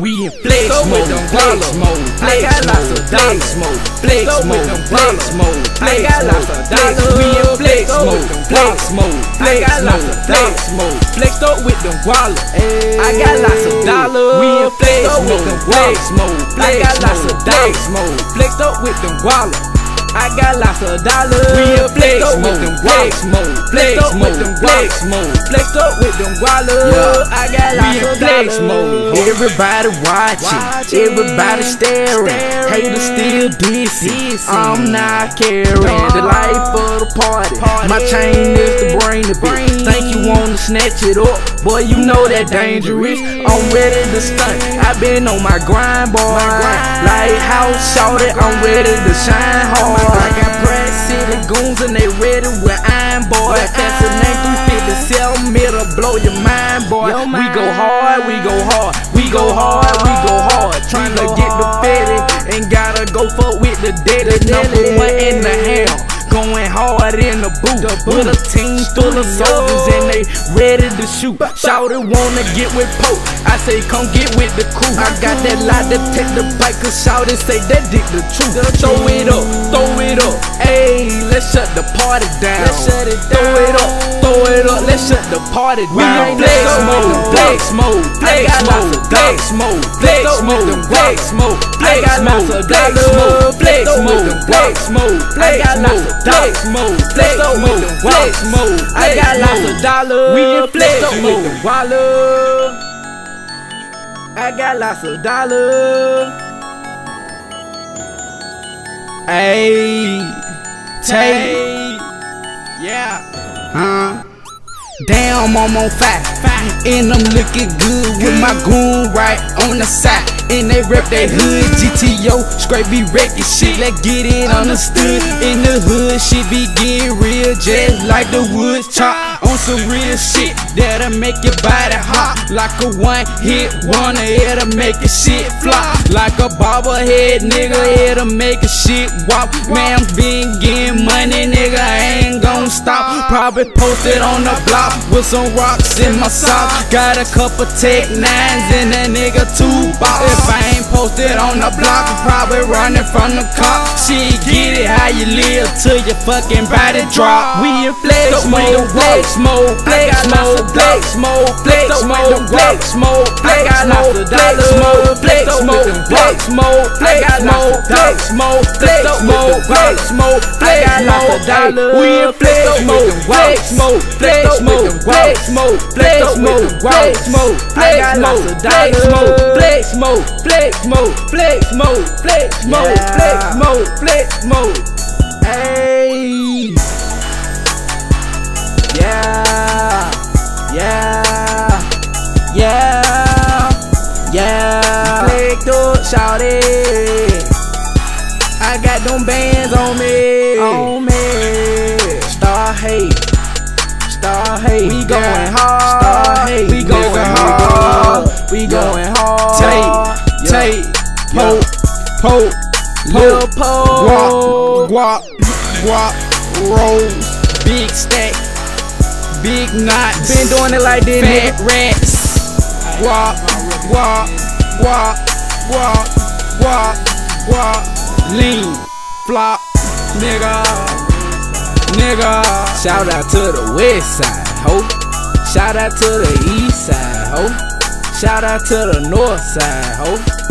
We in flex so mode, flex mode, flex mode, flex mode, flex mode, flex mode, flex mode, flex We in flex mode, flex mode, flex mode, flex mode, flexed up with them wallet. I got lots of dollars. We in flex mode, flex mode, flex mode, flex mode, flexed up with them wallet. I got lots of dollars. We in flex mode, flex mode, flex mode, flex mode, flexed up with them wallet. I got lots of dollars. Everybody watching, everybody staring. Haters still dissing. I'm not caring. The life of the party. My chain is the brain of it. Think you wanna snatch it up? Boy, you know that dangerous. I'm ready to stunt. i been on my grind, boy. Lighthouse shouted, I'm ready to shine hard. I got press city goons and they ready with iron, boy. 357 meter, blow your mind, boy. Your We go hard, we go hard, we go hard, we go hard. Trying to get the fetty and gotta go fuck with the daddy. Number one in the hell. Going hard in the booth with a team full of soldiers and they ready to shoot. Shouted wanna get with Pope. I say come get with the crew. I got that lie to take the bike cause shouted say that dick the truth. Throw it up, throw it up. Hey, let's shut the party down. Let's shut it Throw it up, throw it up. Let's shut the party We down. in flex Flex mode, mode, flex mode, I flex got lots mode, of flex dollars. mode, Flexed flex up with mode, them flex guala. mode, I flex got lots mode, of flex dollars. mode, flex Flexed up with mode, them flex guala. mode, I flex got lots mode, of flex dollars. mode, Flexed flex up with mode, them flex guala. mode, I flex got lots mode. of dollars. We in flex Flexed up with mode. Flex mode, flex mode, flex mode. I got lots of dollars. We in flex mode, wallet. I got lots of dollars. Hey, take. Yeah. Huh? Damn, I'm on fire. And I'm looking good with my goon right on the side. And they rep that hood, GTO, straight be wrecking shit. Let's get it understood. In the hood, shit be getting real, just like the woods chop. On some real shit that'll make your body hot. Like a one hit wonder, it'll make a shit flop. Like a bobblehead nigga, it'll make a shit wop. Man, I'm been getting money, nigga, I ain't gon' stop. Probably posted on the block with some rocks in my sock. Got a couple tech nines in that nigga two box. If I ain't posted on the block, I'm probably running from the cop. Shit, get it how you live till your fucking body drop. We in flex mode, flex mode, flex mode, flex mode, flex mode, flex mode, flex mode, flex mode, flex mode, flex mode, flex mode, flex mode, flex mode, flex mode, flex mode. We in flex mode, flex mode, flex mode, flex mode, flex mode, flex mode, flex mode, flex mode, flex mode, flex. mode, flex mode, flex mode, flex mode, flex mode. Hey. Yeah, yeah, yeah, yeah. Flicked up, shout it. I got them bands on me, on me. Star hate, star hate. We going hard, star hate. We going hard, we going hard. Take, take, Yeah. poke, poke, Lil. Poe. Guap, guap, guap, rolls, big stack, big knots. Been doing it like this, fat rats. Guap, guap, guap, guap, guap, guap, lean, flop, nigga, nigga. Shout out to the west side, ho. Shout out to the east side, ho. Shout out to the north side, ho.